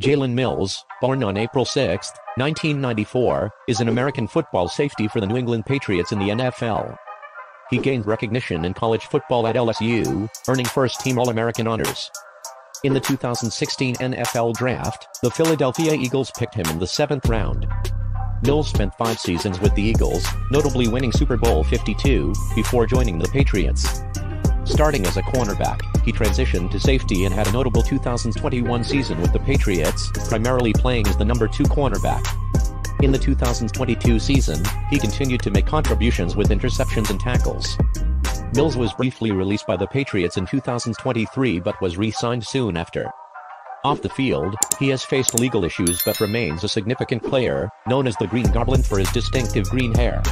Jalen Mills, born on April 6, 1994, is an American football safety for the New England Patriots in the NFL. He gained recognition in college football at LSU, earning first-team All-American honors. In the 2016 NFL Draft, the Philadelphia Eagles picked him in the seventh round. Mills spent five seasons with the Eagles, notably winning Super Bowl 52, before joining the Patriots. Starting as a cornerback, he transitioned to safety and had a notable 2021 season with the Patriots, primarily playing as the number two cornerback. In the 2022 season, he continued to make contributions with interceptions and tackles. Mills was briefly released by the Patriots in 2023 but was re-signed soon after. Off the field, he has faced legal issues but remains a significant player, known as the Green Goblin for his distinctive green hair.